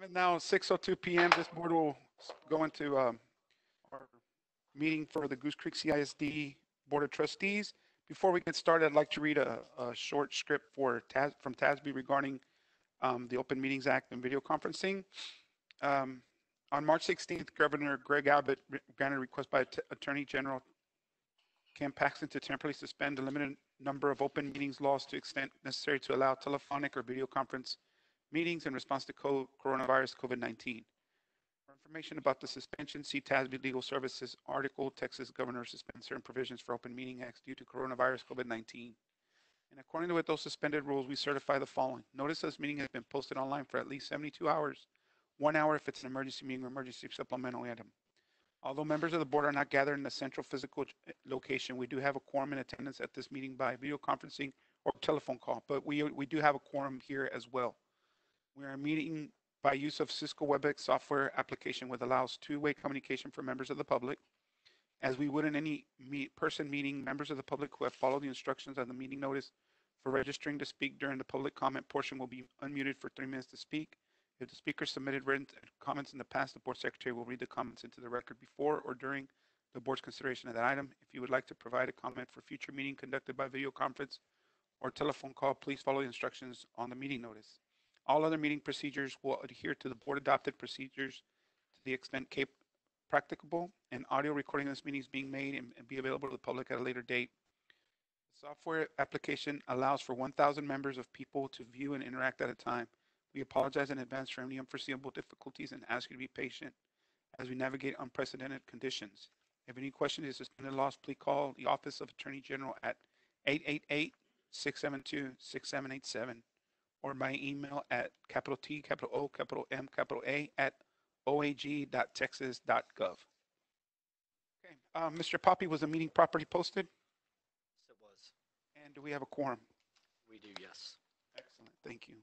Time now 6:02 PM. This board will go into um, our meeting for the Goose Creek CISD Board of Trustees. Before we get started, I'd like to read a, a short script for from TASB regarding um, the Open Meetings Act and video conferencing. Um, On March 16th, Governor Greg Abbott granted a request by Att- Attorney General Ken Paxton to temporarily suspend a limited number of open meetings laws to extent necessary to allow telephonic or video conference meetings in response to co- coronavirus COVID-19. For information about the suspension, see TASB Legal Services article, Texas Governor suspends certain provisions for open meeting acts due to coronavirus COVID-19. And according to with those suspended rules, we certify the following. Notice this meeting has been posted online for at least 72 hours, one hour if it's an emergency meeting or emergency supplemental item. Although members of the board are not gathered in the central physical eh, location, we do have a quorum in attendance at this meeting by video conferencing or telephone call, but we, we do have a quorum here as well. We are meeting by use of Cisco WebEx software application which allows two-way communication for members of the public. As we would in any meet, person meeting, members of the public who have followed the instructions on the meeting notice for registering to speak during the public comment portion will be unmuted for three minutes to speak. If the speaker submitted written comments in the past, the board secretary will read the comments into the record before or during the board's consideration of that item. If you would like to provide a comment for future meeting conducted by video conference or telephone call, please follow the instructions on the meeting notice. All other meeting procedures will adhere to the board adopted procedures to the extent cap- practicable, and audio recording of this meeting is being made and and be available to the public at a later date. The Software application allows for 1,000 members of people to view and interact at a time. We apologize in advance for any unforeseeable difficulties and ask you to be patient as we navigate unprecedented conditions. If any questions is suspended laws, please call the Office of Attorney General at 888-672-6787 or my email at capital T, capital O, capital M, capital A at oag.texas.gov. Okay, uh, Mr. Poppy, was the meeting properly posted? Yes, it was. And do we have a quorum? We do, yes. Excellent, thank you.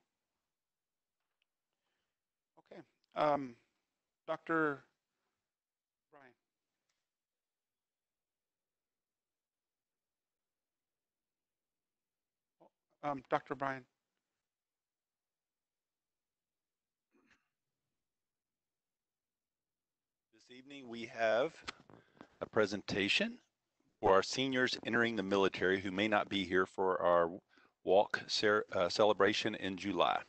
Okay, um, Dr. Brian. Um, Dr. Brian, evening, we have a presentation for our seniors entering the military who may not be here for our walk uh, celebration in July.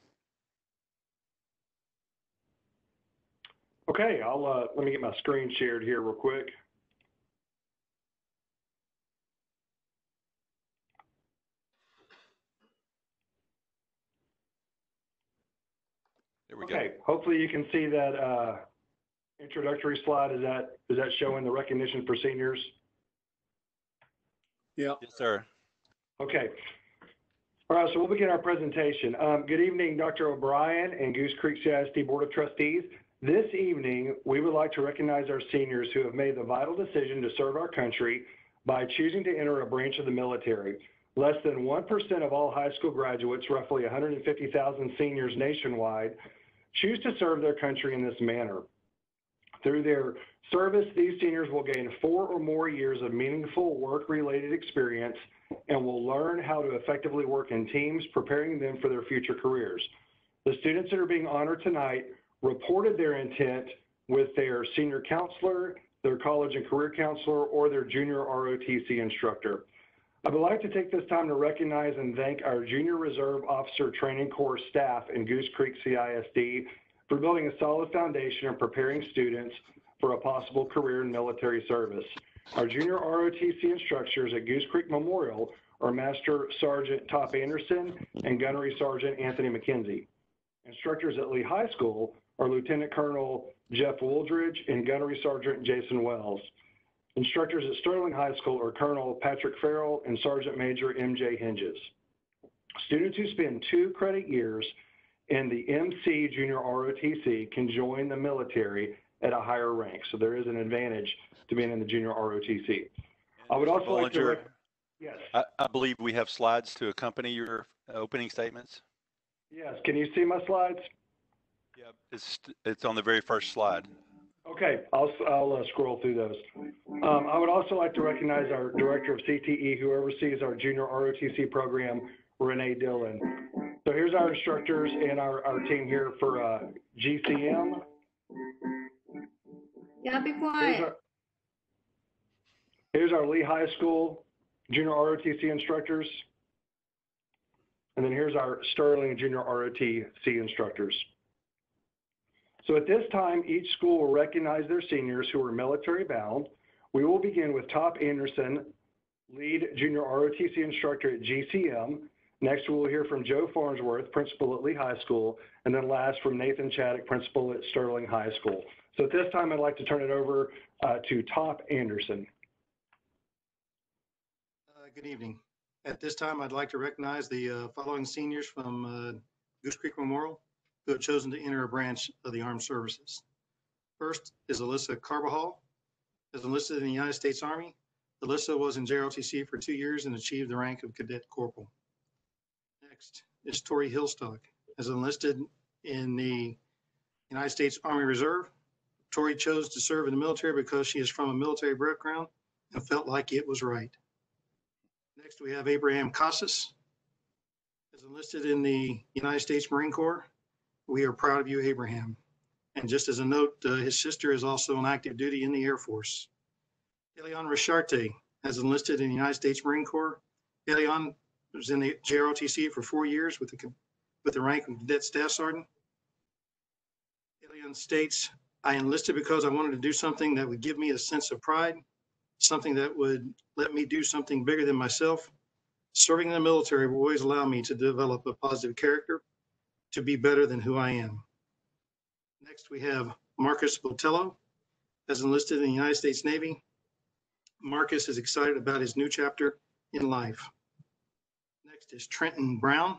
Okay, I'll, uh, let me get my screen shared here real quick. There we go. Okay, hopefully you can see that, uh, introductory slide. Is that, is that showing the recognition for seniors? Yeah. Yes, sir. Okay. All right, so we'll begin our presentation. Um, good evening, Dr. O'Brien and Goose Creek CISD Board of Trustees. This evening, we would like to recognize our seniors who have made the vital decision to serve our country by choosing to enter a branch of the military. Less than 1% of all high school graduates, roughly 150,000 seniors nationwide, choose to serve their country in this manner. Through their service, these seniors will gain four or more years of meaningful work-related experience and will learn how to effectively work in teams, preparing them for their future careers. The students that are being honored tonight reported their intent with their senior counselor, their college and career counselor, or their junior ROTC instructor. I would like to take this time to recognize and thank our Junior Reserve Officer Training Corps staff in Goose Creek CISD for building a solid foundation and preparing students for a possible career in military service. Our junior ROTC instructors at Goose Creek Memorial are Master Sergeant Top Anderson and Gunnery Sergeant Anthony McKenzie. Instructors at Lee High School are Lieutenant Colonel Jeff Wooldridge and Gunnery Sergeant Jason Wells. Instructors at Sterling High School are Colonel Patrick Farrell and Sergeant Major MJ Hinges. Students who spend two credit years in the MC Junior ROTC can join the military at a higher rank. So there is an advantage to being in the Junior ROTC. I would also like to Yes, I, I believe we have slides to accompany your opening statements. yes. Can you see my slides? Yep. It's, it's on the very first slide. Okay, I'll, I'll uh, scroll through those. Um, I would also like to recognize our Director of CTE who oversees our junior ROTC program, Renee Dillon. So here's our instructors and our, our team here for uh, GCM. Yeah, be Here's quiet. our, here's our Lee High School junior ROTC instructors. And then here's our Sterling junior ROTC instructors. So at this time, each school will recognize their seniors who are military bound. We will begin with Top Anderson, lead junior ROTC instructor at GCM. Next, we will hear from Joe Farnsworth, principal at Lee High School, and then last from Nathan Chaddock, principal at Sterling High School. So at this time, I'd like to turn it over uh, to Top Anderson. Uh, Good evening. At this time, I'd like to recognize the uh, following seniors from uh, Goose Creek Memorial who have chosen to enter a branch of the Armed Services. First is Alyssa Carbajal, is enlisted in the United States Army. Alyssa was in JROTC for two years and achieved the rank of cadet corporal. Next is Tori Hillstock, is enlisted in the United States Army Reserve. Tori chose to serve in the military because she is from a military background and felt like it was right. Next, we have Abraham Casas, is enlisted in the United States Marine Corps. We are proud of you, Abraham. And just as a note, uh, his sister is also on active duty in the Air Force. Elion Richarte has enlisted in the United States Marine Corps. Elion was in the JROTC for four years with the, with the rank of Cadet Staff Sergeant. Elion states, I enlisted because I wanted to do something that would give me a sense of pride, something that would let me do something bigger than myself. Serving in the military will always allow me to develop a positive character, to be better than who I am. Next, we have Marcus Botello, has enlisted in the United States Navy. Marcus is excited about his new chapter in life. Is Trenton Brown,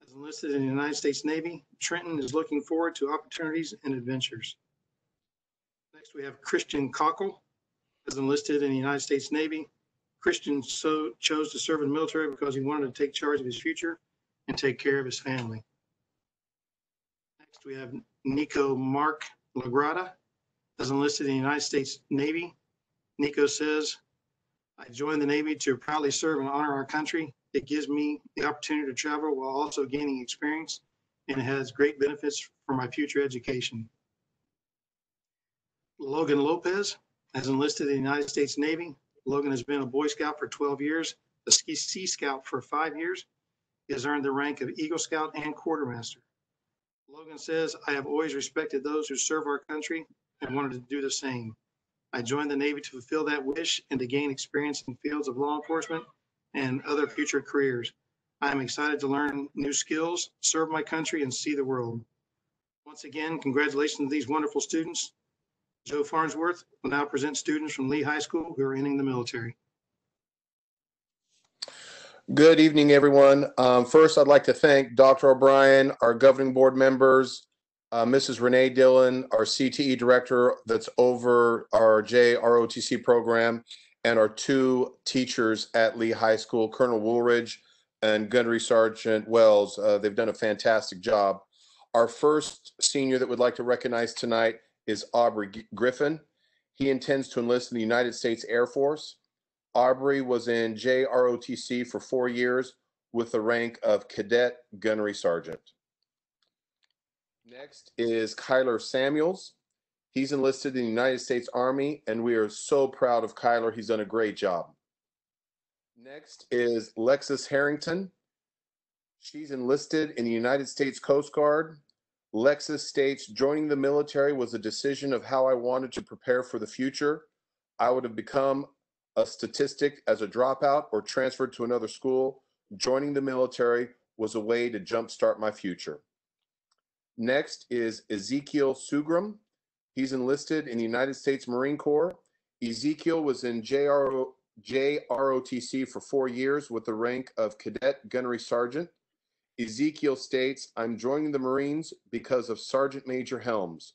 has enlisted in the United States Navy. Trenton is looking forward to opportunities and adventures. Next, we have Christian Cockle, has enlisted in the United States Navy. Christian so chose to serve in the military because he wanted to take charge of his future and take care of his family. Next, we have Nico Mark Lagrada, has enlisted in the United States Navy. Nico says, I joined the Navy to proudly serve and honor our country. It gives me the opportunity to travel while also gaining experience and it has great benefits for my future education. Logan Lopez has enlisted in the United States Navy. Logan has been a Boy Scout for 12 years, a Sea Scout for five years. He has earned the rank of Eagle Scout and Quartermaster. Logan says, I have always respected those who serve our country and wanted to do the same. I joined the Navy to fulfill that wish and to gain experience in fields of law enforcement and other future careers. I am excited to learn new skills, serve my country, and see the world. Once again, congratulations to these wonderful students. Joe Farnsworth will now present students from Lee High School who are entering the military. Good evening, everyone. Um, First, I'd like to thank Dr. O'Brien, our governing board members, uh, Mrs. Renee Dillon, our CTE director that's over our JROTC program, and our two teachers at Lee High School, Colonel Woolridge and Gunnery Sergeant Wells. Uh, They've done a fantastic job. Our first senior that we'd like to recognize tonight is Aubrey Griffin. He intends to enlist in the United States Air Force. Aubrey was in JROTC for four years with the rank of Cadet Gunnery Sergeant. Next is Kyler Samuels. He's enlisted in the United States Army, and we are so proud of Kyler. He's done a great job. Next is Lexus Harrington. She's enlisted in the United States Coast Guard. Lexus states, joining the military was a decision of how I wanted to prepare for the future. I would have become a statistic as a dropout or transferred to another school. Joining the military was a way to jumpstart my future. Next is Ezekiel Sugram. He's enlisted in the United States Marine Corps. Ezekiel was in JRO, JROTC for four years with the rank of Cadet Gunnery Sergeant. Ezekiel states, I'm joining the Marines because of Sergeant Major Helms.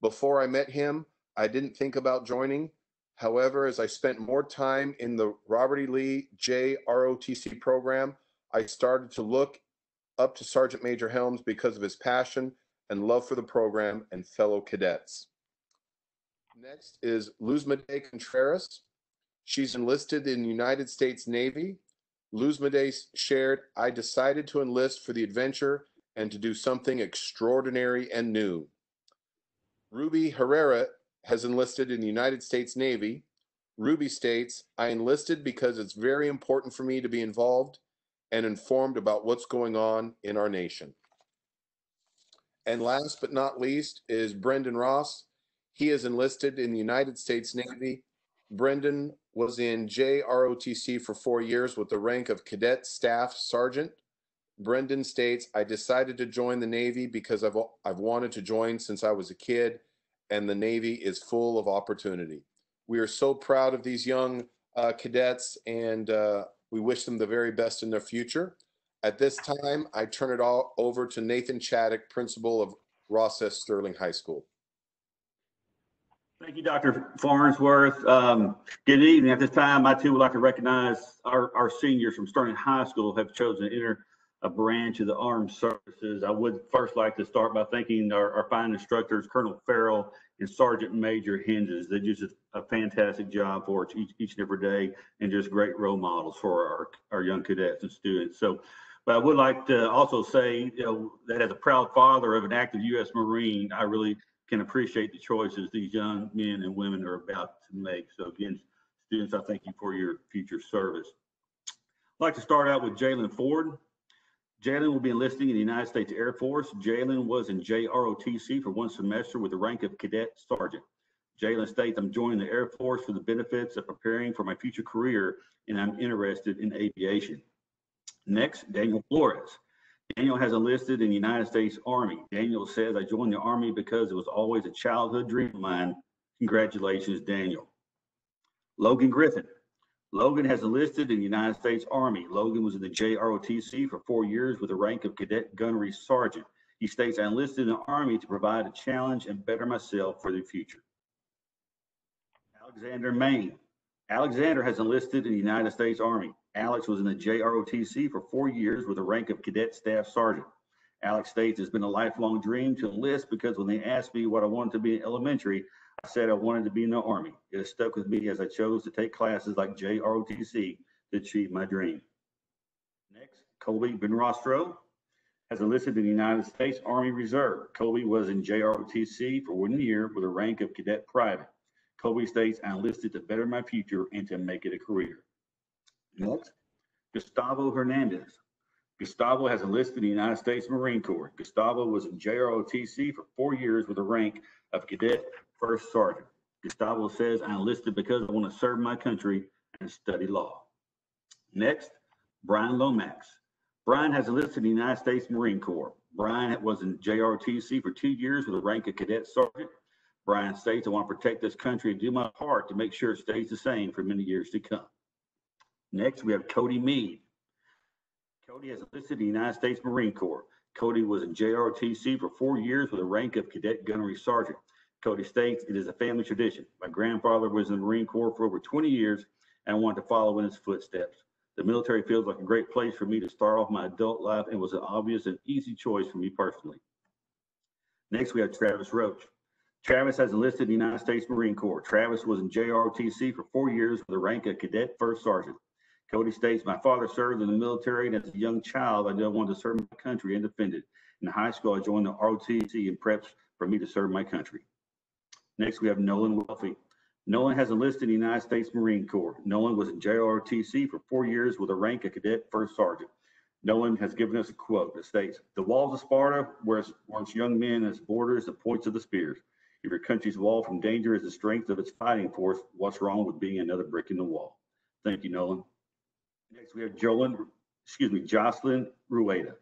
Before I met him, I didn't think about joining. However, as I spent more time in the Robert E. Lee JROTC program, I started to look up to Sergeant Major Helms because of his passion and love for the program and fellow cadets. Next is Luzmade Contreras. She's enlisted in the United States Navy. Luzmade shared, I decided to enlist for the adventure and to do something extraordinary and new. Ruby Herrera has enlisted in the United States Navy. Ruby states, I enlisted because it's very important for me to be involved and informed about what's going on in our nation. And last but not least is Brendan Ross. He is enlisted in the United States Navy. Brendan was in JROTC for four years with the rank of Cadet Staff Sergeant. Brendan states, I decided to join the Navy because I've, I've wanted to join since I was a kid, and the Navy is full of opportunity. We are so proud of these young uh, cadets, and uh, we wish them the very best in their future. At this time, I turn it all over to Nathan Chaddock, principal of Ross S. Sterling High School. Thank you, Dr. Farnsworth. Um, Good evening. At this time, I too would like to recognize our, our seniors from Sterling High School have chosen to enter a branch of the armed services. I would first like to start by thanking our, our fine instructors, Colonel Farrell and Sergeant Major Hinges. They do just a fantastic job for us each, each and every day and just great role models for our, our young cadets and students. So, but I would like to also say, you know, that as a proud father of an active U.S. Marine, I really can appreciate the choices these young men and women are about to make. So again, students, I thank you for your future service. I'd like to start out with Jalen Ford. Jalen will be enlisting in the United States Air Force. Jalen was in JROTC for one semester with the rank of cadet sergeant. Jalen states, I'm joining the Air Force for the benefits of preparing for my future career, and I'm interested in aviation. Next, Daniel Flores. Daniel has enlisted in the United States Army. Daniel says, I joined the Army because it was always a childhood dream of mine. Congratulations, Daniel. Logan Griffin. Logan has enlisted in the United States Army. Logan was in the JROTC for four years with the rank of Cadet Gunnery Sergeant. He states, I enlisted in the Army to provide a challenge and better myself for the future. Alexander Maine. Alexander has enlisted in the United States Army. Alex was in the JROTC for four years with the rank of Cadet Staff Sergeant. Alex states it's been a lifelong dream to enlist because when they asked me what I wanted to be in elementary, I said I wanted to be in the Army. It has stuck with me as I chose to take classes like JROTC to achieve my dream. Next, Colby Benrostro has enlisted in the United States Army Reserve. Colby was in JROTC for one year with a rank of Cadet Private. Colby states, I enlisted to better my future and to make it a career. Next, Gustavo Hernandez. Gustavo has enlisted in the United States Marine Corps. Gustavo was in JROTC for four years with the rank of Cadet First Sergeant. Gustavo says, I enlisted because I want to serve my country and study law. Next, Brian Lomax. Brian has enlisted in the United States Marine Corps. Brian was in JROTC for two years with the rank of Cadet Sergeant. Brian states, I want to protect this country and do my part to make sure it stays the same for many years to come. Next, we have Cody Mead. Cody has enlisted in the United States Marine Corps. Cody was in JROTC for four years with a rank of Cadet Gunnery Sergeant. Cody states, it is a family tradition. My grandfather was in the Marine Corps for over 20 years and I want to follow in his footsteps. The military feels like a great place for me to start off my adult life and was an obvious and easy choice for me personally. Next, we have Travis Roach. Travis has enlisted in the United States Marine Corps. Travis was in JROTC for four years with the rank of Cadet First Sergeant. Cody states, my father served in the military and as a young child, I did want to serve my country and defend it. In high school, I joined the ROTC and preps for me to serve my country. Next, we have Nolan Welfy. Nolan has enlisted in the United States Marine Corps. Nolan was in JROTC for four years with a rank of Cadet First Sergeant. Nolan has given us a quote that states, the walls of Sparta were once young men as borders the points of the spears. If your country's wall from danger is the strength of its fighting force, what's wrong with being another brick in the wall? Thank you, Nolan. Next, we have Jolyn, excuse me, Jocelyn Rueda.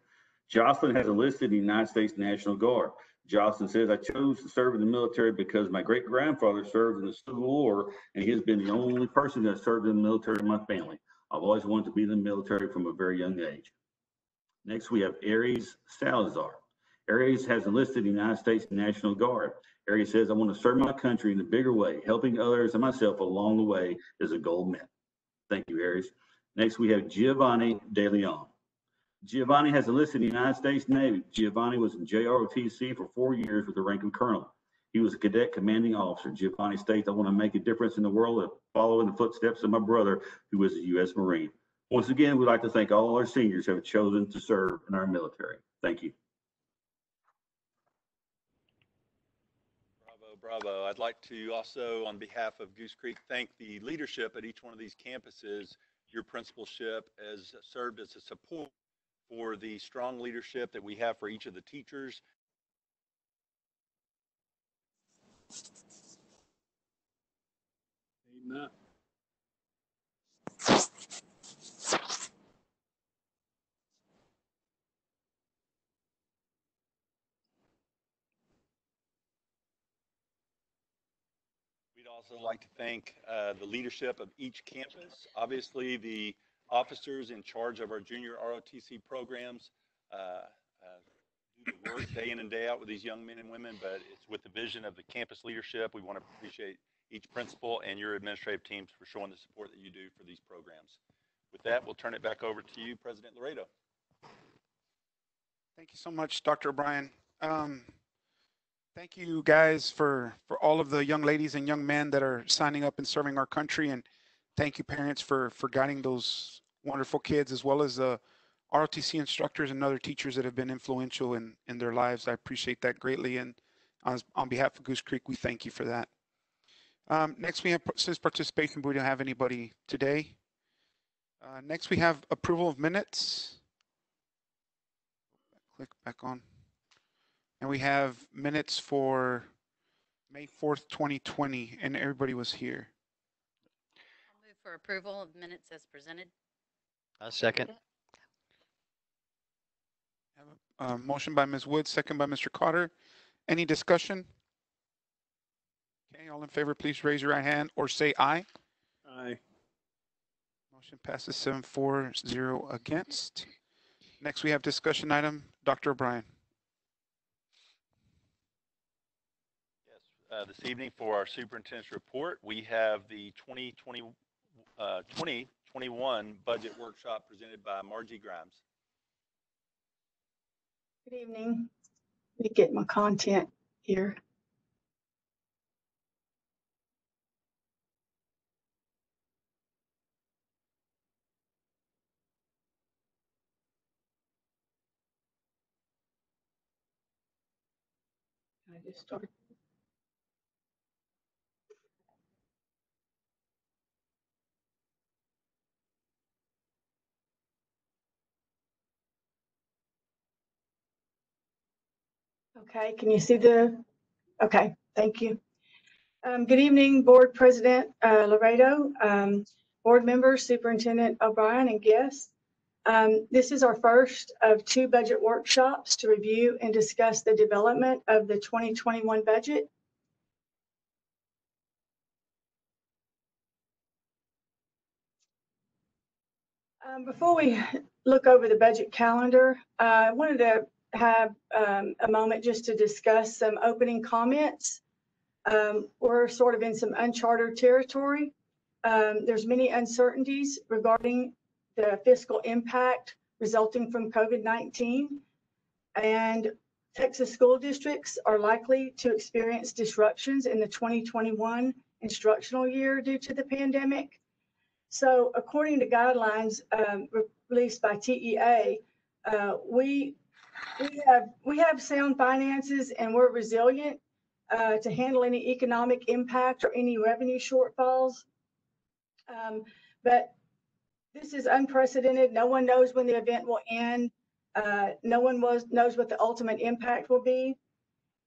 Jocelyn has enlisted in the United States National Guard. Jocelyn says, I chose to serve in the military because my great grandfather served in the Civil War, and he has been the only person that served in the military in my family. I've always wanted to be in the military from a very young age. Next, we have Aries Salazar. Aries has enlisted in the United States National Guard. Aries says, I want to serve my country in a bigger way. Helping others and myself along the way is a goal met. Thank you, Aries. Next, we have Giovanni De Leon. Giovanni has enlisted in the United States Navy. Giovanni was in JROTC for four years with the rank of colonel. He was a cadet commanding officer. Giovanni states, I want to make a difference in the world following the footsteps of my brother, who was a U.S. Marine. Once again, we'd like to thank all our seniors who have chosen to serve in our military. Thank you. Bravo, bravo. I'd like to also, on behalf of Goose Creek, thank the leadership at each one of these campuses your principalship has served as a support for the strong leadership that we have for each of the teachers. Amen. Also like to thank uh, the leadership of each campus. Obviously, the officers in charge of our junior ROTC programs uh, uh, do the work day in and day out with these young men and women, but it's with the vision of the campus leadership. We want to appreciate each principal and your administrative teams for showing the support that you do for these programs. With that, we'll turn it back over to you, President Loredo. Thank you so much, Dr. O'Brien. Um, thank you guys for, for all of the young ladies and young men that are signing up and serving our country. And thank you parents for, for guiding those wonderful kids as well as the ROTC instructors and other teachers that have been influential in, in their lives. I appreciate that greatly. And on, on behalf of Goose Creek, we thank you for that. Um, next, we have since participation, we don't have anybody today. Uh, next, we have approval of minutes. Click back on. And we have minutes for May 4th, 2020, and everybody was here. I'll move for approval of minutes as presented. A second. Uh, motion by Ms. Wood, second by Mr. Cotter. Any discussion? Okay, all in favor, please raise your right hand or say aye. Aye. Motion passes seven four zero against. Next, we have discussion item, Dr. O'Brien. Yes, uh, this evening for our superintendent's report, we have the 2020, uh, 2021 budget workshop presented by Margie Grimes. Good evening. Let me get my content here. I just start? Okay, can you see the, okay, thank you. Um, good evening, Board President, uh, Loredo, um, board members, Superintendent O'Brien and guests. Um, this is our first of two budget workshops to review and discuss the development of the 2021 budget. Um, before we look over the budget calendar, uh, I wanted to have um, a moment just to discuss some opening comments. Um, we're sort of in some uncharted territory. Um, there's many uncertainties regarding the fiscal impact resulting from COVID-19. And Texas school districts are likely to experience disruptions in the 2021 instructional year due to the pandemic. So according to guidelines um, released by TEA, uh, we we have we have sound finances and we're resilient uh, to handle any economic impact or any revenue shortfalls. Um, but this is unprecedented. No one knows when the event will end. Uh, no one was, knows what the ultimate impact will be.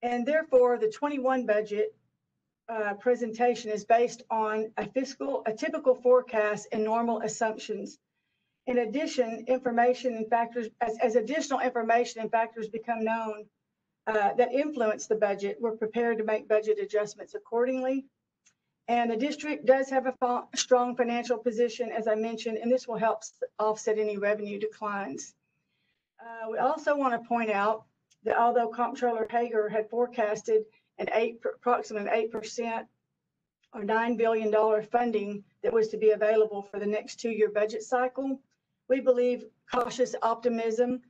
And therefore, the 21 budget uh, presentation is based on a fiscal, a typical forecast and normal assumptions. In addition, information and factors, as, as additional information and factors become known uh, that influence the budget, we're prepared to make budget adjustments accordingly. And the district does have a fa- strong financial position, as I mentioned, and this will help offset any revenue declines. Uh, we also want to point out that although Comptroller Hegar had forecasted an eight, approximate eight percent or nine billion dollar funding that was to be available for the next two-year budget cycle, we believe cautious optimism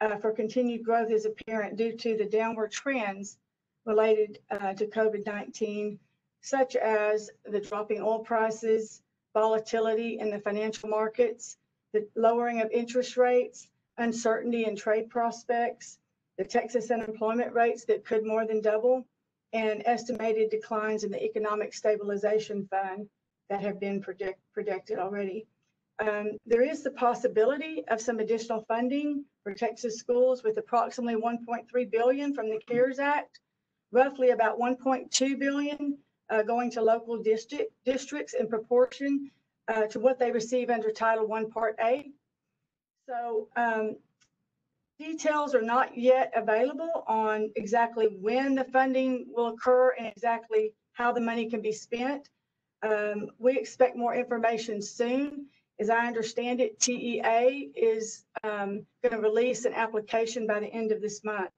uh, for continued growth is apparent due to the downward trends related uh, to COVID-19, such as the dropping oil prices, volatility in the financial markets, the lowering of interest rates, uncertainty in trade prospects, the Texas unemployment rates that could more than double, and estimated declines in the Economic Stabilization Fund that have been project, projected already. Um, there is the possibility of some additional funding for Texas schools with approximately 1.3 billion from the CARES Act, roughly about 1.2 billion uh, going to local district districts in proportion uh, to what they receive under Title I Part A. So um, details are not yet available on exactly when the funding will occur and exactly how the money can be spent. Um, we expect more information soon. As I understand it, TEA is um, going to release an application by the end of this month.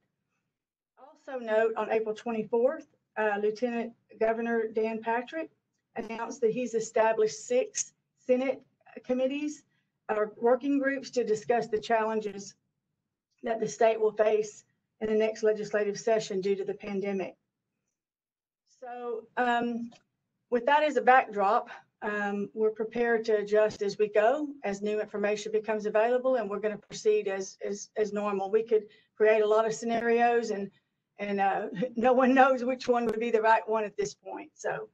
Also note on April 24th, uh, Lieutenant Governor Dan Patrick announced that he's established six Senate committees or working groups to discuss the challenges that the state will face in the next legislative session due to the pandemic. So um, with that as a backdrop, um, we're prepared to adjust as we go, as new information becomes available, and we're going to proceed as, as, as normal. We could create a lot of scenarios and, and uh, no one knows which one would be the right one at this point. So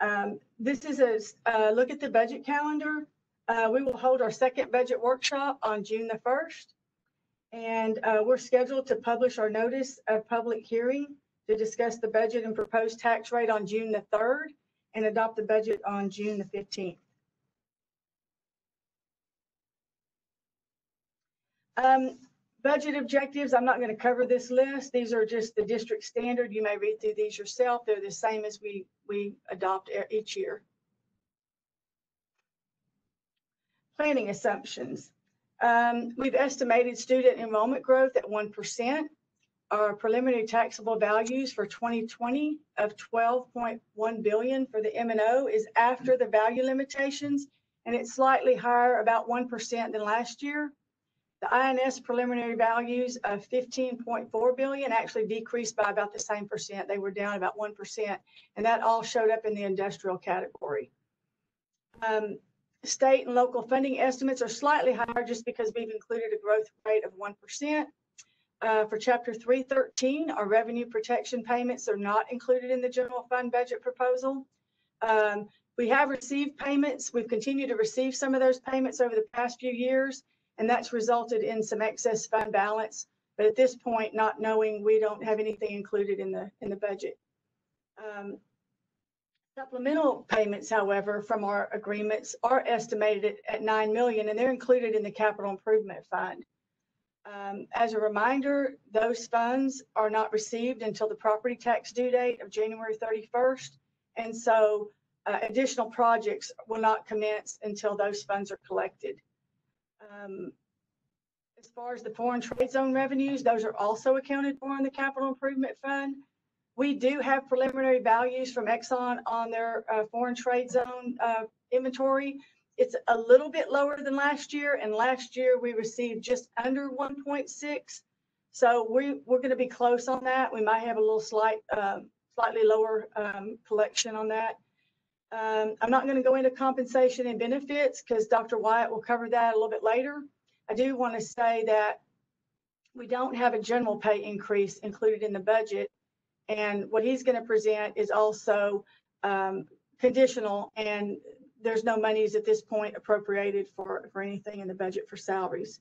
um, this is a uh, look at the budget calendar. Uh, we will hold our second budget workshop on June the 1st. And uh, we're scheduled to publish our notice of public hearing to discuss the budget and proposed tax rate on June the 3rd and adopt the budget on June the 15th. Um, budget objectives, I'm not going to cover this list. These are just the district standard. You may read through these yourself. They're the same as we, we adopt each year. Planning assumptions. Um, we've estimated student enrollment growth at 1%. Our preliminary taxable values for 2020 of 12.1 billion for the M and O is after the value limitations, and it's slightly higher, about 1% than last year. The INS preliminary values of 15.4 billion actually decreased by about the same percent. They were down about 1%, and that all showed up in the industrial category. Um, state and local funding estimates are slightly higher just because we've included a growth rate of 1%. Uh, for chapter 313, our revenue protection payments are not included in the general fund budget proposal. Um, we have received payments. We've continued to receive some of those payments over the past few years, and that's resulted in some excess fund balance. But at this point, not knowing, we don't have anything included in the in the budget. Um, Supplemental payments, however, from our agreements are estimated at 9 million and they're included in the capital improvement fund. Um, as a reminder, those funds are not received until the property tax due date of January 31st. And so uh, additional projects will not commence until those funds are collected. Um, as far as the foreign trade zone revenues, those are also accounted for in the capital improvement fund. We do have preliminary values from Exxon on their uh, foreign trade zone uh, inventory. It's a little bit lower than last year, and last year we received just under 1.6. So we, we're going to be close on that. We might have a little slight, um, slightly lower um, collection on that. Um, I'm not going to go into compensation and benefits because Dr. Wyatt will cover that a little bit later. I do want to say that we don't have a general pay increase included in the budget. And what he's going to present is also um, conditional and there's no monies at this point appropriated for, for anything in the budget for salaries.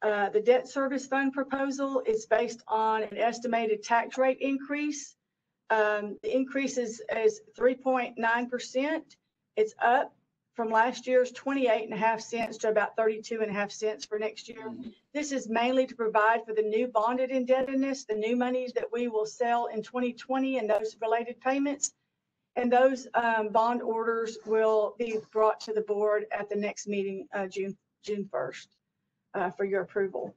Uh, the debt service fund proposal is based on an estimated tax rate increase. Um, the increase is, is 3.9%. It's up from last year's 28 and a half cents to about 32 and a half cents for next year. This is mainly to provide for the new bonded indebtedness, the new monies that we will sell in 2020 and those related payments. And those um, bond orders will be brought to the board at the next meeting, uh, June, June 1st, uh, for your approval.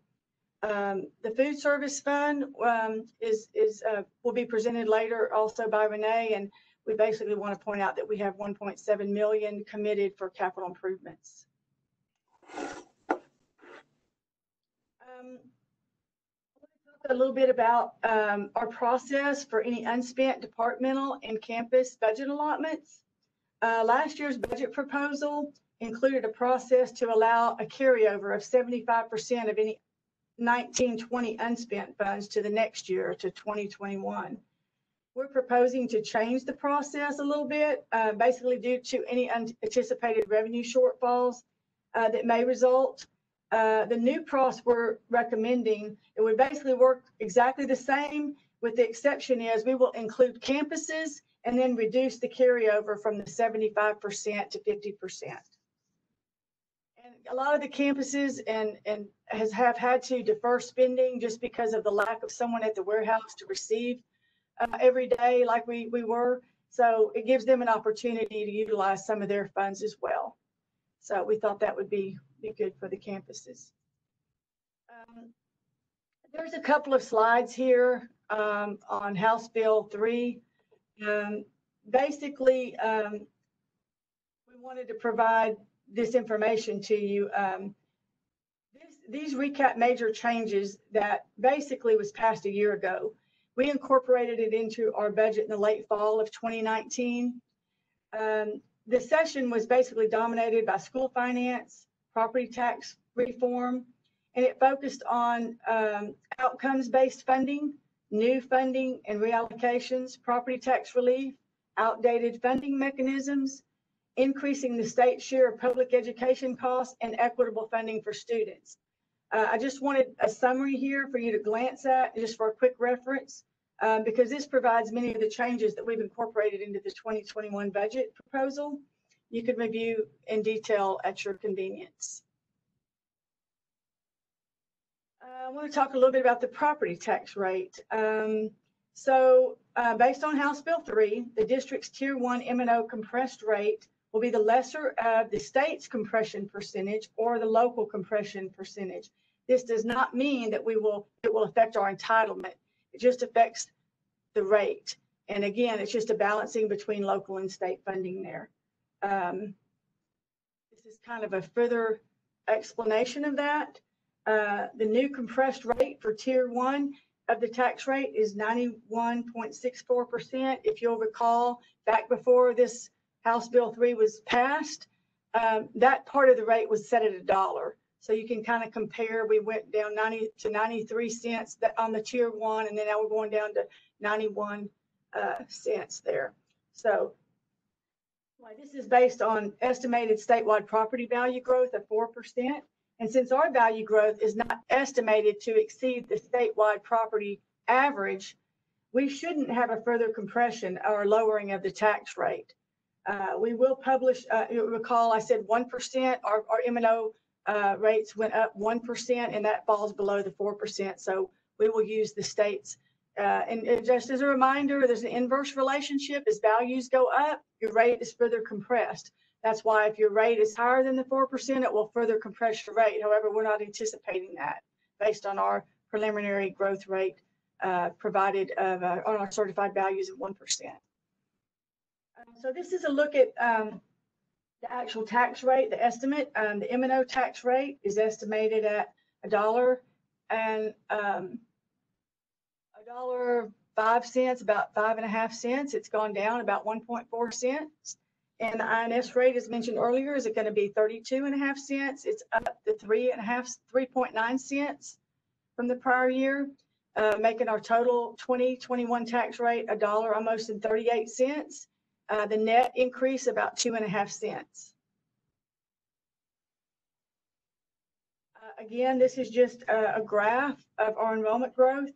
Um, the food service fund um, is, is uh, will be presented later also by Renee. And we basically want to point out that we have 1.7 million committed for capital improvements. Um, a little bit about um, our process for any unspent departmental and campus budget allotments. Uh, last year's budget proposal included a process to allow a carryover of 75% of any 1920 unspent funds to the next year to 2021. we're proposing to change the process a little bit, uh, basically due to any unanticipated revenue shortfalls uh, that may result. Uh, the new process we're recommending, it would basically work exactly the same, with the exception is we will include campuses and then reduce the carryover from the 75% to 50%. And a lot of the campuses and, and has have had to defer spending just because of the lack of someone at the warehouse to receive uh, every day like we, we were. So it gives them an opportunity to utilize some of their funds as well. So we thought that would be, be good for the campuses. Um, There's a couple of slides here um, on House Bill 3. Um, Basically, um, we wanted to provide this information to you. Um, this- These recap major changes that basically was passed a year ago. We incorporated it into our budget in the late fall of 2019. Um, The session was basically dominated by school finance, property tax reform, and it focused on um, outcomes-based funding, new funding and reallocations, property tax relief, outdated funding mechanisms, increasing the state share of public education costs, and equitable funding for students. Uh, I just wanted a summary here for you to glance at, just for a quick reference, um, because this provides many of the changes that we've incorporated into the 2021 budget proposal. You can review in detail at your convenience. Uh, I want to talk a little bit about the property tax rate. Um, so, uh, based on House Bill 3, the district's Tier 1 M and O compressed rate will be the lesser of the state's compression percentage or the local compression percentage. This does not mean that we will, it will affect our entitlement. It just affects the rate. And again, it's just a balancing between local and state funding there. Um, This is kind of a further explanation of that. Uh, The new compressed rate for Tier 1 of the tax rate is 91.64%. If you'll recall, back before this House Bill 3 was passed, um, that part of the rate was set at a dollar. So you can kind of compare, we went down 90 to 93 cents on the Tier 1, and then now we're going down to 91 uh, cents there. So like, this is based on estimated statewide property value growth of 4%. And since our value growth is not estimated to exceed the statewide property average, we shouldn't have a further compression or lowering of the tax rate. Uh, We will publish, uh, recall I said 1%, our, our M and O uh, rates went up 1% and that falls below the 4%. So we will use the state's. Uh, And and just as a reminder, there's an inverse relationship. As values go up, your rate is further compressed. That's why if your rate is higher than the 4%, it will further compress your rate. However, we're not anticipating that based on our preliminary growth rate uh, provided of, uh, on our certified values of 1%. Um, So this is a look at um, the actual tax rate, the estimate. Um, The M and O tax rate is estimated at a dollar and um, dollar five cents, about five and a half cents. It's gone down about 1.4 cents. And the INS rate, as mentioned earlier, is it going to be 32 and a half cents? It's up to three and a half, 3.9 cents from the prior year, uh, making our total 2021 tax rate a dollar almost and 38 cents. Uh, the net increase about two and a half cents. Uh, again, this is just a, a graph of our enrollment growth.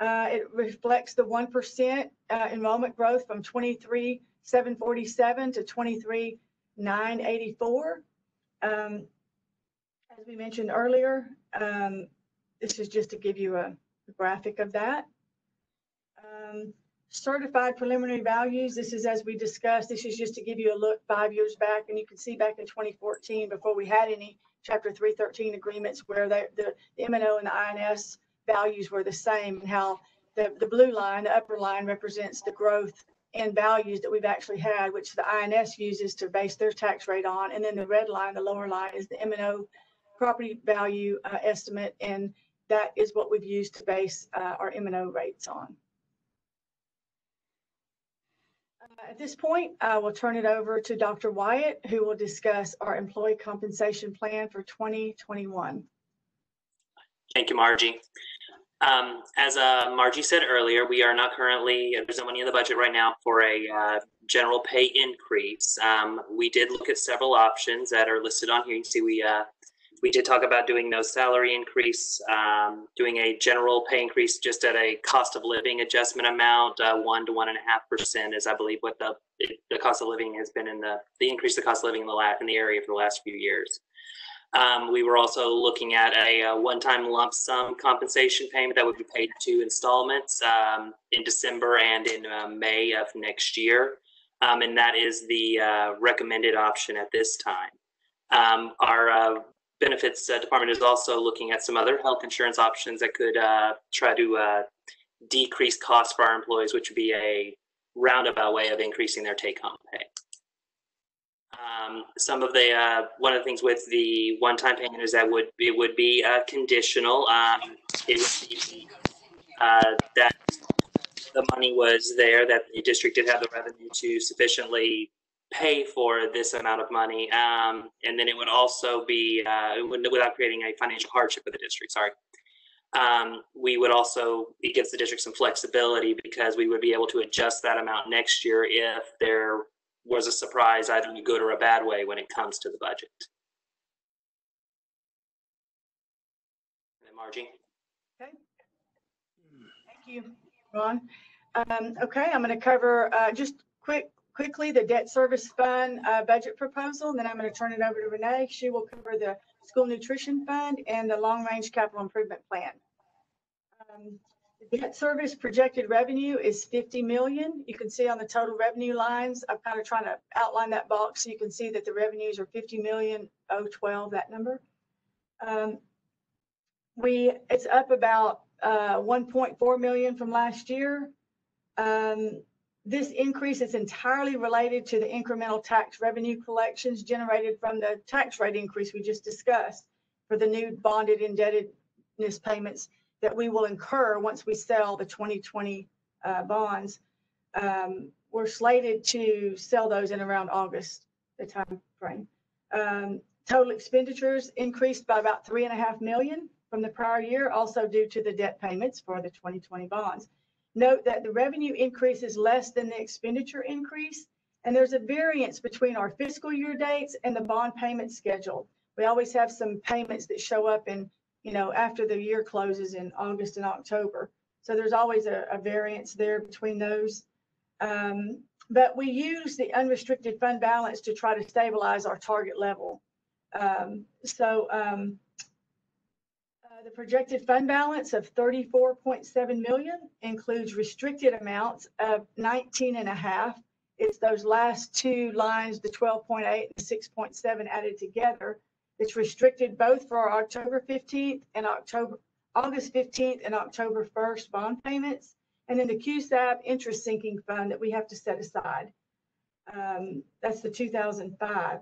Uh, it reflects the 1% uh, enrollment growth from 23 747 to 23,984. Um, as we mentioned earlier, um, this is just to give you a, graphic of that. Um, certified preliminary values, this is as we discussed, this is just to give you a look five years back, and you can see back in 2014, before we had any Chapter 313 agreements where they, the the M and O and the INS values were the same, and how the, the blue line, the upper line represents the growth in values that we've actually had, which the INS uses to base their tax rate on, and then the red line, the lower line, is the M and O property value uh, estimate, and that is what we've used to base uh, our M and O rates on. Uh, At this point, I will turn it over to Dr. Wyatt, who will discuss our employee compensation plan for 2021. Thank you, Margie. Um, as uh, Margie said earlier, we are not currently, there's no money in the budget right now for a uh, general pay increase. Um, we did look at several options that are listed on here. You see we, uh, we did talk about doing no salary increase, um, doing a general pay increase just at a cost of living adjustment amount, uh, one to one and a half percent is, I believe, what the, the cost of living has been in the, the increase of cost of living in the la, in the area for the last few years. Um, we were also looking at a, uh one-time lump sum compensation payment that would be paid in two installments um, in December and in uh, May of next year. Um, and that is the uh, recommended option at this time. Um, our uh, benefits uh, department is also looking at some other health insurance options that could uh, try to uh, decrease costs for our employees, which would be a roundabout way of increasing their take-home pay. Um, some of the uh, one of the things with the one-time payment is that would it would be uh, conditional. Um, it would be uh, that the money was there, that the district did have the revenue to sufficiently pay for this amount of money, um, and then it would also be uh, without creating a financial hardship for the district. Sorry. Um, we would also it gives the district some flexibility because we would be able to adjust that amount next year if there was a surprise, either in a good or a bad way, when it comes to the budget. Margie? Okay. Thank you, Ron. Um, okay, I'm going to cover, uh, just quick, quickly, the debt service fund, uh, budget proposal, and then I'm going to turn it over to Renee. She will cover the school nutrition fund and the long-range capital improvement plan. Um, Debt service projected revenue is 50 million. You can see on the total revenue lines, I'm kind of trying to outline that box so you can see that the revenues are 50 million, 012, that number. Um, we, it's up about uh, 1.4 million from last year. Um, This increase is entirely related to the incremental tax revenue collections generated from the tax rate increase we just discussed for the new bonded indebtedness payments that we will incur once we sell the 2020 uh, bonds. Um, We're slated to sell those in around August, the time frame. Um, Total expenditures increased by about three and a half million from the prior year, also due to the debt payments for the 2020 bonds. Note that the revenue increase is less than the expenditure increase, and there's a variance between our fiscal year dates and the bond payment schedule. We always have some payments that show up in you know, after the year closes in August and October. So there's always a, a variance there between those. Um, but we use the unrestricted fund balance to try to stabilize our target level. Um, so um, uh, the projected fund balance of 34.7 million includes restricted amounts of 19 and a half. It's those last two lines, the 12.8 and 6.7 added together it's restricted both for our October 15th and October, August 15th and October 1st bond payments. And then the QZAB interest sinking fund that we have to set aside. Um, that's the 2005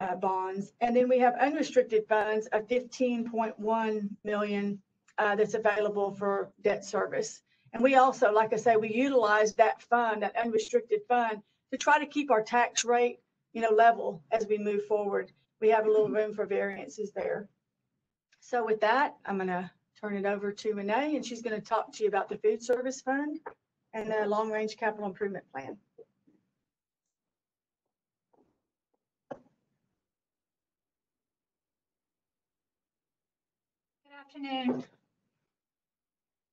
uh, bonds. And then we have unrestricted funds of 15.1 million uh, that's available for debt service. And we also, like I say, we utilize that fund, that unrestricted fund, to try to keep our tax rate, you know, level as we move forward we have a little room for variances there. So with that, I'm going to turn it over to Renee, and she's going to talk to you about the food service fund and the long-range capital improvement plan. Good afternoon.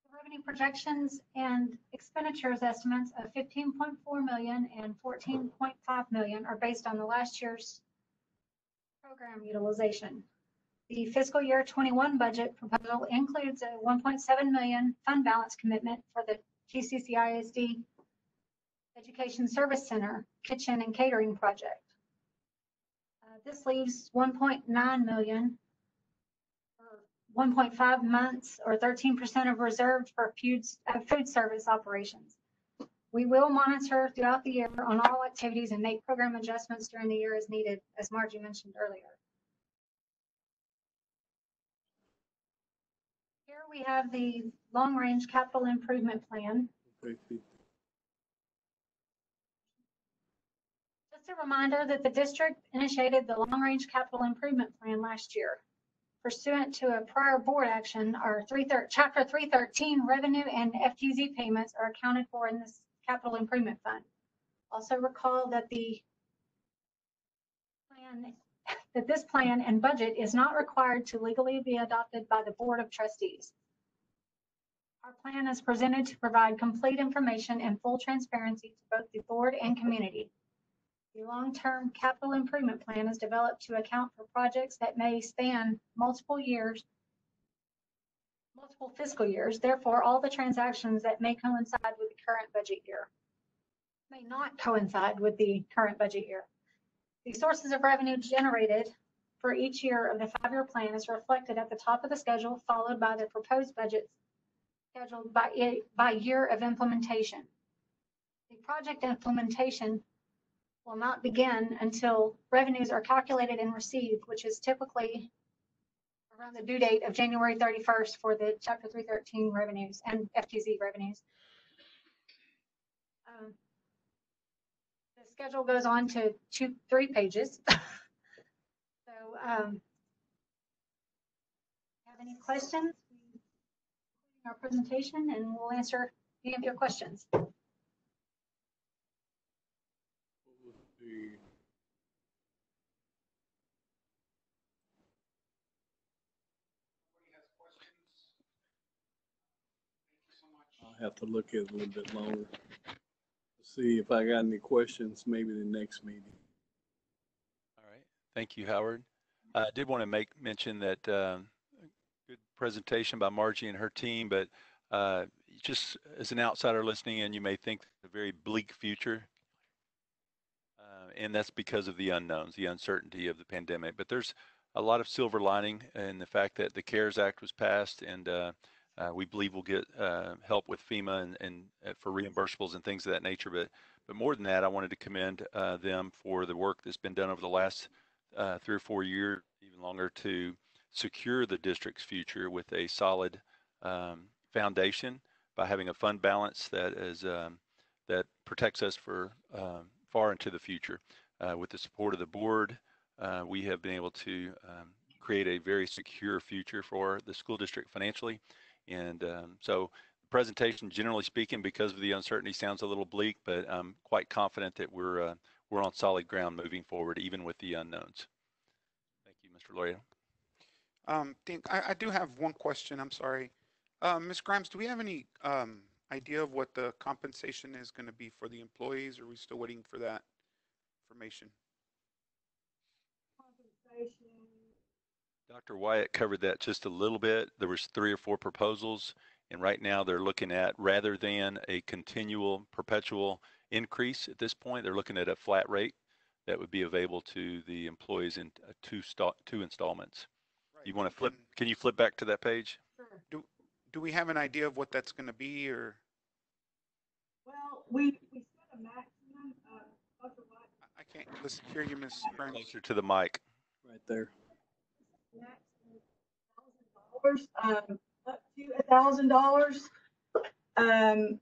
The Revenue projections and expenditures estimates of 15.4 million and 14.5 million are based on the last year's program utilization. The fiscal year 21 budget proposal includes a 1.7 million fund balance commitment for the GCCISD Education Service Center Kitchen and Catering Project. Uh, This leaves 1.9 million, or 1.5 months, or 13% of reserved for food, uh, food service operations. We will monitor throughout the year on all activities and make program adjustments during the year as needed, as Margie mentioned earlier. Here we have the long-range capital improvement plan. Just a reminder that the district initiated the long-range capital improvement plan last year. pursuant to a prior board action, our three thir, chapter three thirteen revenue and FTZ payments are accounted for in this capital improvement fund. Also recall that the plan, that this plan and budget is not required to legally be adopted by the Board of Trustees. Our plan is presented to provide complete information and full transparency to both the board and community. The long-term capital improvement plan is developed to account for projects that may span multiple years, multiple fiscal years. Therefore, all the transactions that may coincide with the current budget year may not coincide with the current budget year. The sources of revenue generated for each year of the five-year plan is reflected at the top of the schedule, followed by the proposed budgets scheduled by, by year of implementation. The project implementation will not begin until revenues are calculated and received, which is typically around the due date of January 31st for the Chapter 313 revenues and FTZ revenues. Um, The schedule goes on to two, three pages. So, um, have any questions? Our presentation and we'll answer any of your questions. Have to look at it a little bit longer. See if I got any questions, maybe the next meeting. All right. Thank you, Howard. I did want to make mention that um, good presentation by Margie and her team, but uh, just as an outsider listening in, you may think a very bleak future. Uh, and that's because of the unknowns, the uncertainty of the pandemic. But there's a lot of silver lining in the fact that the CARES Act was passed and uh, we believe we'll get uh, help with FEMA and, and uh, for reimbursables and things of that nature. But but more than that, I wanted to commend uh, them for the work that's been done over the last uh, three or four years, even longer, to secure the district's future with a solid um, foundation by having a fund balance that is um, that protects us for um, far into the future. Uh, with the support of the board, we have been able to um, create a very secure future for the school district financially. And um, so the presentation, generally speaking, because of the uncertainty sounds a little bleak, but I'm quite confident that we're, uh, we're on solid ground moving forward, even with the unknowns. Thank you, Mr. Loredo. Um, I, I do have one question, I'm sorry. Uh, Ms. Grimes, do we have any, um, idea of what the compensation is gonna be for the employees? Or are we still waiting for that information? Dr. Wyatt covered that just a little bit. There was three or four proposals, and right now they're looking at, rather than a continual, perpetual increase at this point, they're looking at a flat rate that would be available to the employees in uh, two sta- two installments. You want to flip, can you flip back to that page? Do, do we have an idea of what that's gonna be or, Well, we, we set a maximum, uh, I- I can't listen, hear you, Ms. Grimes. Closer to the mic. Right there. Dollars, um, up to a thousand dollars. Um,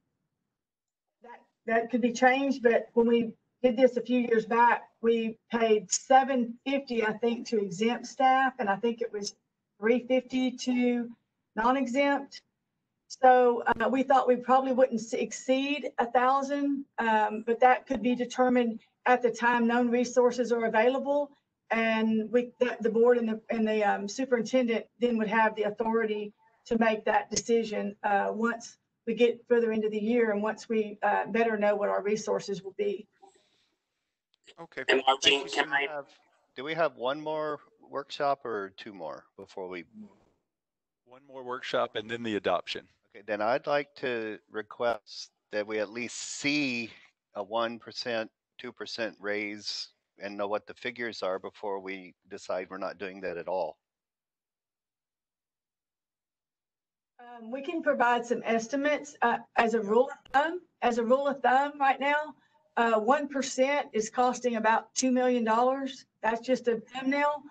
that, that could be changed, but when we did this a few years back, we paid seven fifty, I think, to exempt staff, and I think it was three fifty to non-exempt. So, uh, we thought we probably wouldn't exceed a thousand, um, but that could be determined at the time known resources are available. And we, the, the board and the, and the um, superintendent then would have the authority to make that decision, uh, once we get further into the year and once we, uh, better know what our resources will be. Okay. And Margie, Thank can I, Have- Do we have one more workshop or two more before we? One more workshop and then the adoption. Okay, then I'd like to request that we at least see a one percent, two percent raise and know what the figures are before we decide we're not doing that at all. Um, we can provide some estimates, uh, as a rule of thumb, as a rule of thumb right now. Uh, one percent is costing about two million dollars. That's just a thumbnail.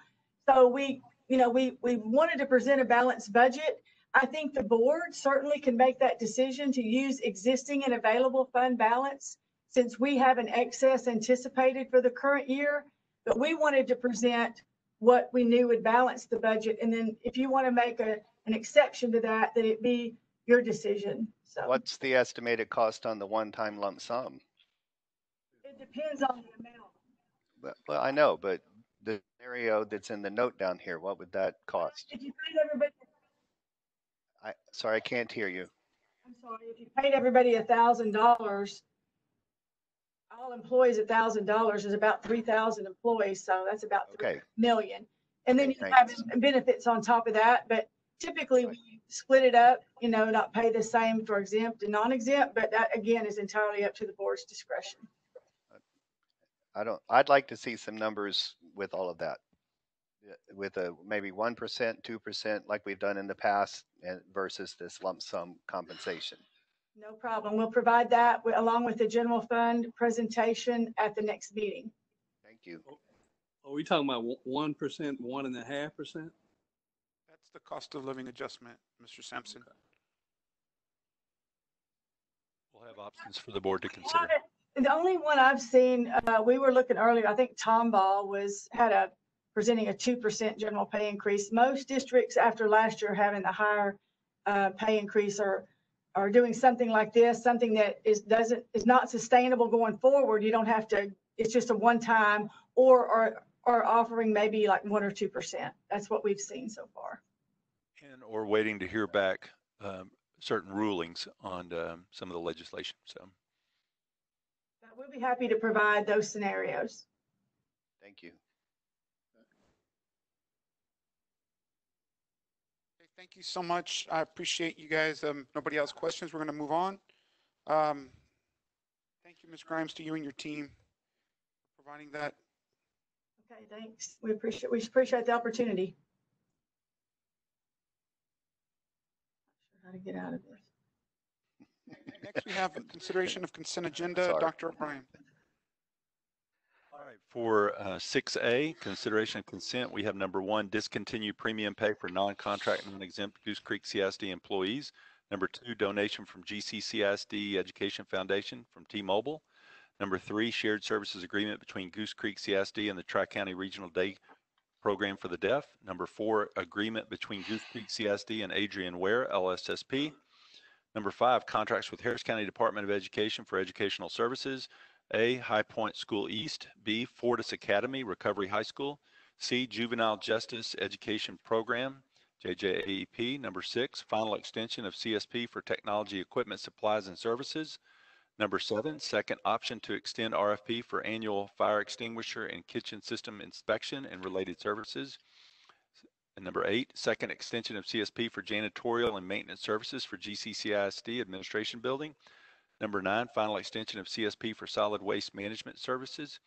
So we, you know, we, we wanted to present a balanced budget. I think the board certainly can make that decision to use existing and available fund balance since we have an excess anticipated for the current year. But we wanted to present what we knew would balance the budget. And then if you want to make a, an exception to that, that it be your decision. So What's the estimated cost on the one-time lump sum? it depends on the amount. But- Well, I know, but the scenario that's in the note down here, what would that cost? If you paid everybody, I, sorry, I can't hear you. I'm sorry, if you paid everybody a thousand dollars, all employees a thousand dollars is about three thousand employees, so that's about three Okay, million. And then Okay, you have benefits on top of that, but typically we split it up, you know, not pay the same for exempt and non-exempt, but that again is entirely up to the board's discretion. I don't, I'd like to see some numbers with all of that. Yeah, With a maybe one percent, two percent, like we've done in the past, and versus this lump sum compensation. No problem. We'll provide that along with the general fund presentation at the next meeting. Thank you. Are we talking about one percent, one and a half percent? That's the cost of living adjustment, Mr. Sampson. We'll have options for the board to consider. The only one I've seen, uh, we were looking earlier, I think Tomball was, had a, presenting a two percent general pay increase. Most districts after last year having the higher, uh, pay increase are, are doing something like this, something that is, doesn't, is not sustainable going forward. You don't have to, it's just a one-time, or, or, or offering maybe like one or two percent. That's what we've seen so far. And or waiting to hear back um, certain rulings on um, some of the legislation. So But we'll be happy to provide those scenarios. Thank you. Okay, Thank you so much. I appreciate you guys. Um, nobody else questions. We're going to move on. Um, thank you, Ms. Grimes, to you and your team for providing that. Okay, thanks. We appreciate, we appreciate the opportunity. Not sure How to get out of this. Next, we have consideration of consent agenda. Sorry. Dr. O'Brien. For uh, six A, consideration of consent, we have number one, discontinue premium pay for non-contract, non-exempt Goose Creek CSD employees. Number two, donation from GCCSD Education Foundation from T-Mobile. Number three, shared services agreement between Goose Creek CSD and the Tri-County Regional Day Program for the Deaf. Number four, agreement between Goose Creek CSD and Adrian Ware, LSSP. Number five, contracts with Harris County Department of Education for educational services. A, High Point School East. B, Fortis Academy Recovery High School. C, Juvenile Justice Education Program, JJAEP. Number six, final extension of CSP for technology equipment, supplies, and services. Number seven, second option to extend RFP for annual fire extinguisher and kitchen system inspection and related services. And number eight, second extension of CSP for janitorial and maintenance services for GCCISD Administration Building. Number nine, final extension of CSP for solid waste management services.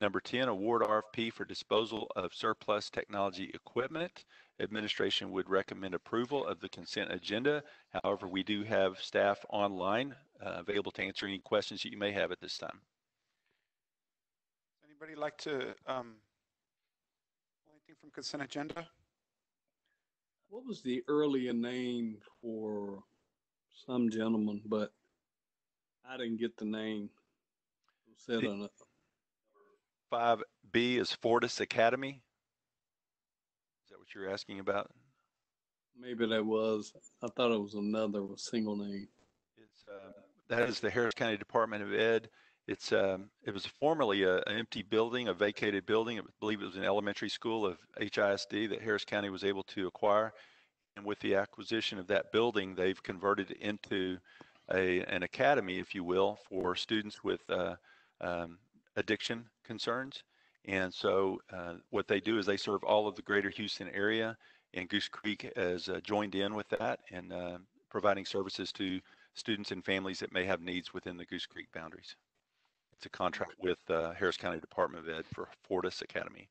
Number 10, award RFP for disposal of surplus technology equipment. Administration would recommend approval of the consent agenda. However, we do have staff online uh, available to answer any questions that you may have at this time. Anybody like to, um, pull anything from consent agenda? What was the earlier name for some gentleman, but I didn't get the name. The- on it. 5B is Fortis Academy. Is that what you're asking about? Maybe that was, I thought it was another single name. It's, uh, that is the Harris County Department of Ed. It's, um, it was formerly a, an empty building, a vacated building. I believe it was an elementary school of HISD that Harris County was able to acquire. And with the acquisition of that building, they've converted it into a, an academy, if you will, for students with, uh, um, addiction concerns. And so, uh, what they do is they serve all of the greater Houston area and Goose Creek has uh, joined in with that and, uh, providing services to students and families that may have needs within the Goose Creek boundaries. It's a contract with uh, Harris County Department of Ed for Fortis Academy.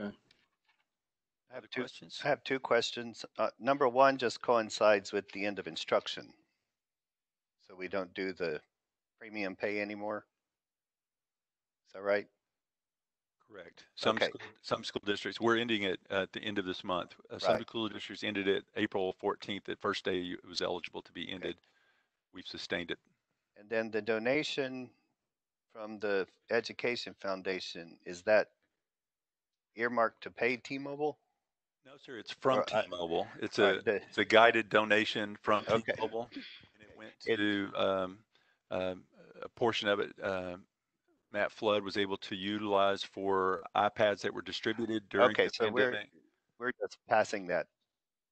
Okay. I have two, Questions? I have two questions. Uh, number one just coincides with the end of instruction. So we don't do the premium pay anymore. Is that right? Correct. Some, Okay. school- some school districts, we're ending it at the end of this month. Uh, Some school districts ended it April 14th, the first day it was eligible to be ended. We've sustained it. And then the donation from the Education Foundation, is that earmarked to pay T-Mobile? No, sir, it's from I- T-Mobile. It's a, it's a guided donation from Okay. T-Mobile. And it went to, um, um, a portion of it, um, Matt Flood was able to utilize for iPads that were distributed during the pandemic. Okay, so we're, pandemic. we're just passing that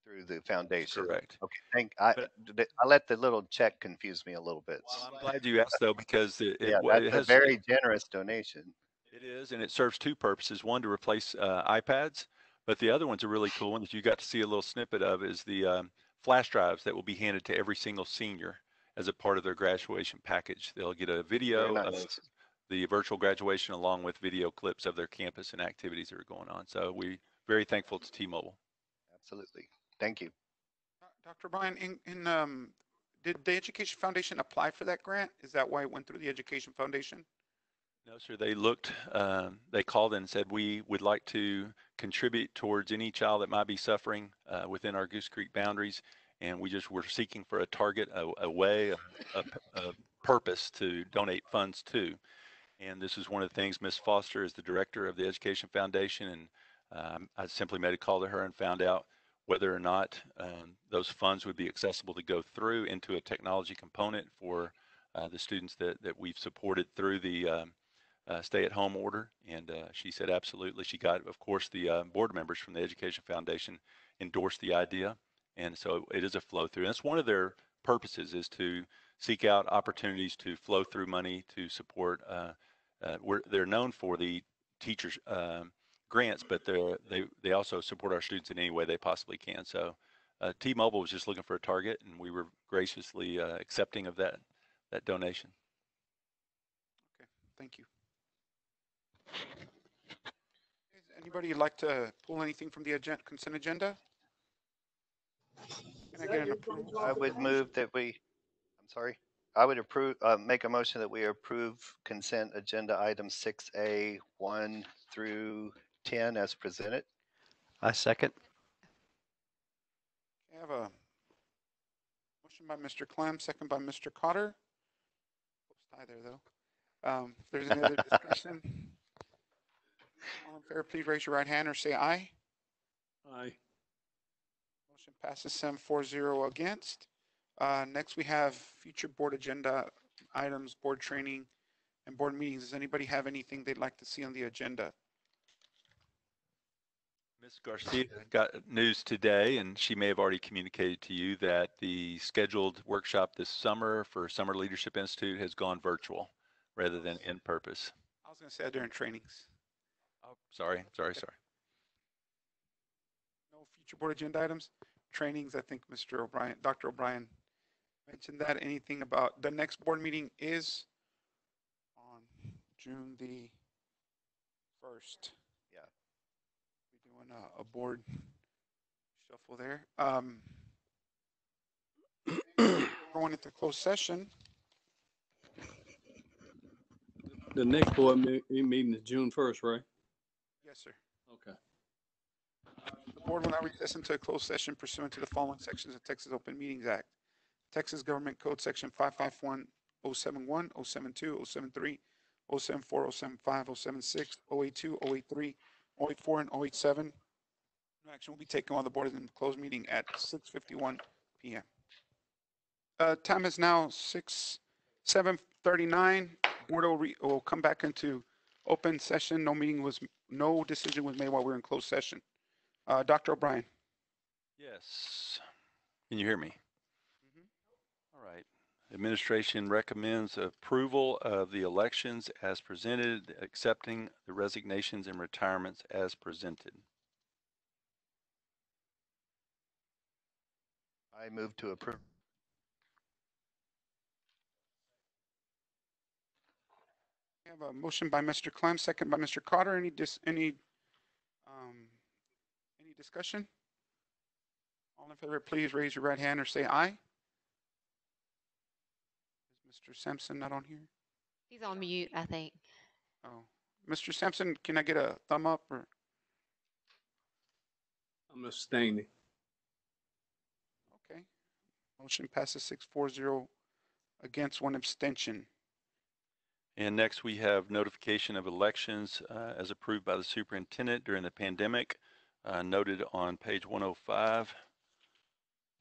through the foundation. Correct. Okay, thank, I, But- I let the little check confuse me a little bit. Well, I'm glad you asked though, because it, it Yeah, wa- it that's a has. very generous donation. It is, and it serves two purposes. One, to replace uh, iPads, but the other one's a really cool one that you got to see a little snippet of is the um, flash drives that will be handed to every single senior as a part of their graduation package. They'll get a video Very of the virtual graduation along with video clips of their campus and activities that are going on. So we're very thankful to T-Mobile. Absolutely. Thank you. Dr. Bryan, in, in, um, did the Education Foundation apply for that grant? Is that why it went through the Education Foundation? No, sir. They looked, um, they called and said, we would like to contribute towards any child that might be suffering uh, within our Goose Creek boundaries. And we just were seeking for a target, a, a way, a, a, a purpose to donate funds to. And this is one of the things Ms. Foster is the director of the Education Foundation. And um, I simply made a call to her and found out whether or not um, those funds would be accessible to go through into a technology component for uh, the students that, that we've supported through the uh, stay-at-home order. And uh, she said absolutely. She got, of course, the uh, board members from the Education Foundation endorsed the idea. And so it is a flow through. And that's one of their purposes is to seek out opportunities to flow through money to support. Uh, uh, we're, they're known for the teachers um, grants, but they're, they they also support our students in any way they possibly can. So uh, T-Mobile was just looking for a target, and we were graciously accepting of that that donation. Okay, thank you. Is Anybody like to pull anything from the agenda, consent agenda? Can I get an approval? I would move that we, I'm sorry, I would approve, uh, make a motion that we approve consent agenda items six A, one through ten as presented. I second. I have a motion by Mr. Clem, second by Mr. Cotter. Close tie there, though. Um, If there's any other discussion, all in favor, please raise your right hand or say aye. Aye. Motion passes seven four zero against. Uh, Next, we have future board agenda items, board training, and board meetings. Does anybody have anything they'd like to see on the agenda? Ms. Garcia got news today, and she may have already communicated to you that the scheduled workshop this summer for Summer Leadership Institute has gone virtual rather than in purpose. I was going to say during trainings. Sorry, sorry, sorry. No future board agenda items, trainings, I think Mr. O'Brien, Dr. O'Brien mentioned that. Anything about, the next board meeting is on June the first. Yeah. We're doing a, a board shuffle there. Um, going into closed session. The next board meeting is June first, right? Yes, sir. Okay. The board will now recess into a closed session pursuant to the following sections of Texas Open Meetings Act. Texas Government Code Section 551, 071, 072, 073, 074, 075, 076, 082, 083, 084, and 087. No action will be taken while the board is in closed meeting at 6:51 PM. Uh, Time is now 6, 7:39. Board will re- will come back into open session. No meeting was, no decision was made while we were in closed session. Uh, Dr. O'Brien. Yes. Can you hear me? All right. Administration recommends approval of the elections as presented, accepting the resignations and retirements as presented. I move to approve. Have a motion by Mr. Clem, second by Mr. Cotter. Any dis, any, um, any discussion? All in favor, please raise your right hand or say aye. Is Mr. Sampson not on here? He's on mute, I think. Oh, Mr. Sampson, can I get a thumb up or? I'm abstaining. Okay. Motion passes six four zero against one abstention. And next, we have notification of elections uh, as approved by the superintendent during the pandemic, uh, noted on page 105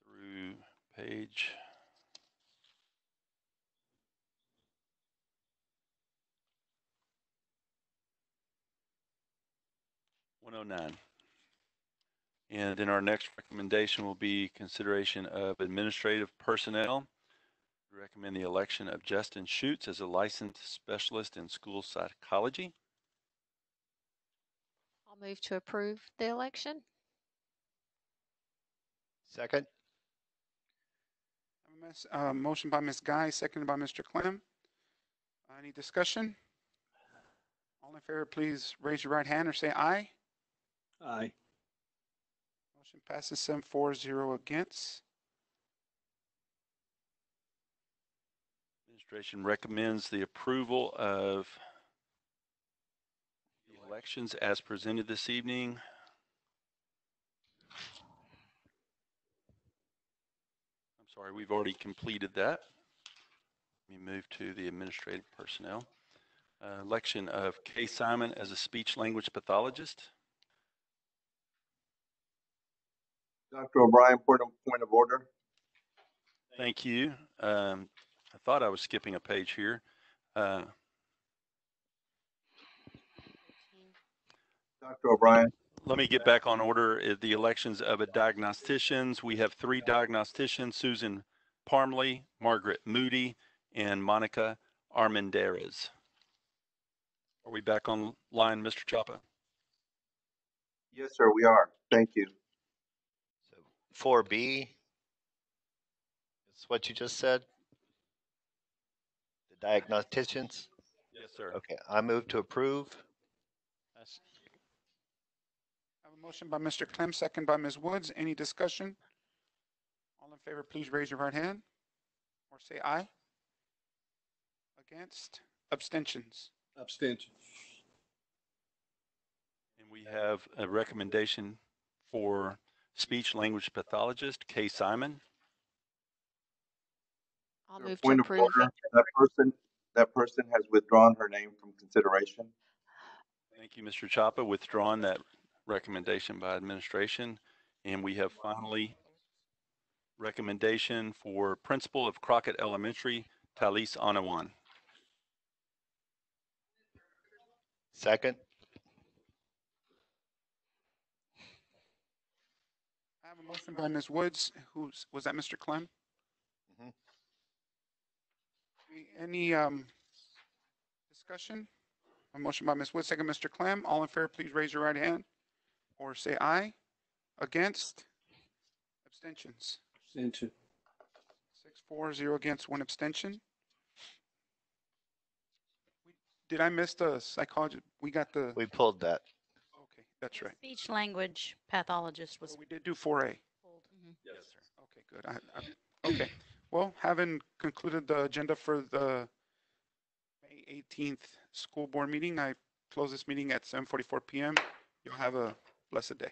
through page one oh nine. And then our next recommendation will be consideration of administrative personnel. We Recommend the election of Justin Schutz as a licensed specialist in school psychology. I'll move to approve the election. Second? Have a miss- uh, Motion by Ms. Guy, seconded by Mr. Clem. Any discussion? All in favor, please raise your right hand or say aye. Aye. Motion passes seven four zero against. Administration recommends the approval of the elections as presented this evening. I'm sorry, we've already completed that. Let me move to the administrative personnel. Uh, Election of Kay Simon as a speech language pathologist. Dr. O'Brien, point of, point of order. Thank you. Um, I thought I was skipping a page here. Uh, Dr. O'Brien, Let me get back on order. Uh, The elections of a diagnosticians. We have three diagnosticians, Susan Parmley, Margaret Moody, and Monica Armendariz. Are we back on line, Mr. Chapa? yes, sir, we are. Thank you. So four B? Is what you just said? The diagnosticians? Yes, sir. Okay, I move to approve. I have a motion by Mr. Clem, second by Ms. Woods. Any discussion? All in favor, please raise your right hand or say aye. Against? Abstentions? Abstention. And we have a recommendation for speech language pathologist, Kay Simon. I'll Sir, move to Point of approve. order, that person, that person has withdrawn her name from consideration. Thank you, Mr. Chapa. Withdrawn that recommendation by administration. And we have finally recommendation for principal of Crockett Elementary, Talise Anawan. Second? I have a motion by Ms. Woods. Who's, was that Mr. Clem? Any um, discussion? A motion by Ms. Wood, second Mr. Clem. All in favor, please raise your right hand or say aye. Against? Abstentions? Abstention. Six, four, zero against, one abstention. We- Did I miss the psychologist? We got the, We pulled that. okay, that's right. Speech language pathologist was Well, We did do four A. pulled. Mhm. Yes, sir. Okay, good. I, I, okay. Well, having concluded the agenda for the May eighteenth school board meeting, I close this meeting at seven forty-four PM. You'll have a blessed day.